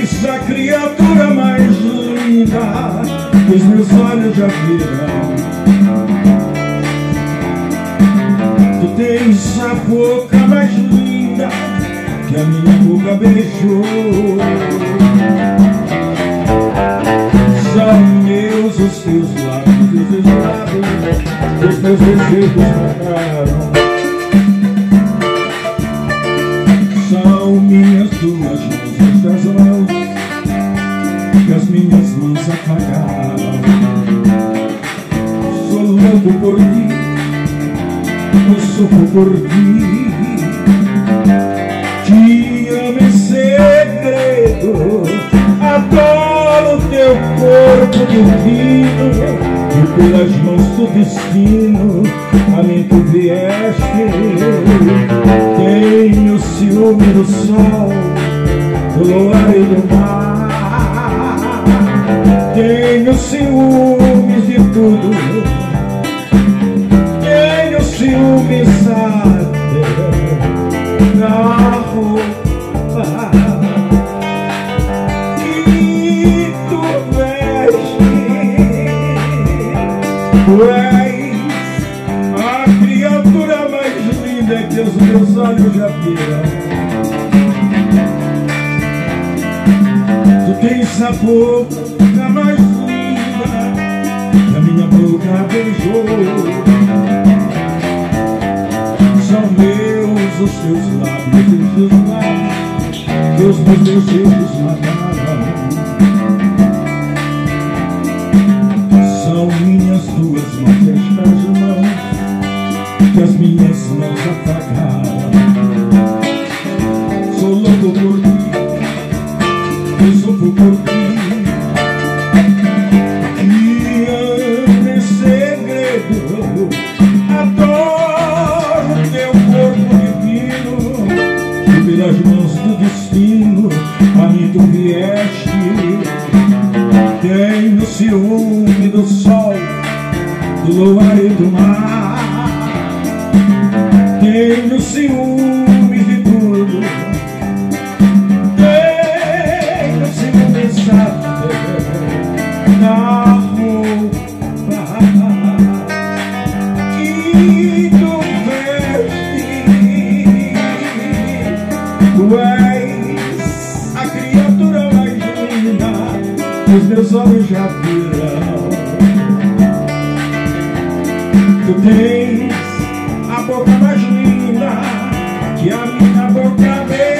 és a criatura mais linda que os meus olhos já viram. Tu tens a boca mais linda que a minha boca beijou. São meus os teus lábios, os teus lábios, os teus desejos marcaram. São minhas duas mãos, minhas mãos apagaram. Sou louco por ti, eu sofro por ti. Te amo em segredo, adoro teu corpo divino e pelas mãos do destino a mim tu vieste. Tenho ciúme do sol, do luar e do mar. Tenho ciúmes de tudo. Tenho ciúmes, sabe, na roupa que tu veste. Tu és a criatura mais linda que os meus olhos já viram. Tu tens que a minha boca beijou. São meus os teus lábios, os teus lábios, que os meus desejos mataram. São minhas duas mãos, estas mãos, que as minhas mãos apagaram. Sou louco por ti, eu sofro por ti. Pelas mãos do destino, a mim tu vieste. Tenho ciúme do sol, do luar e do mar. Tenho ciúme de tudo. Tenho ciúme, sabe, os meus olhos já viram. Tu tens a boca mais linda que a minha boca mesmo